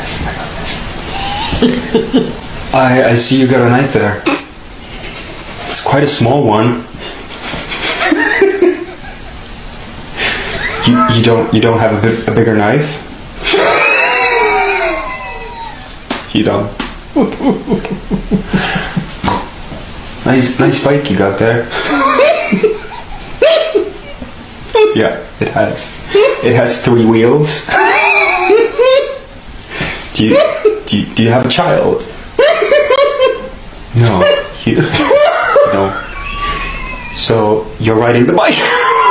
this. I got this. I, I see you got a knife there. It's quite a small one. you, you don't you don't have a, a bigger knife? You don't. nice nice bike you got there. Yeah, it has. It has three wheels. Do you do you, do you have a child? No. You, no. So you're riding the bike.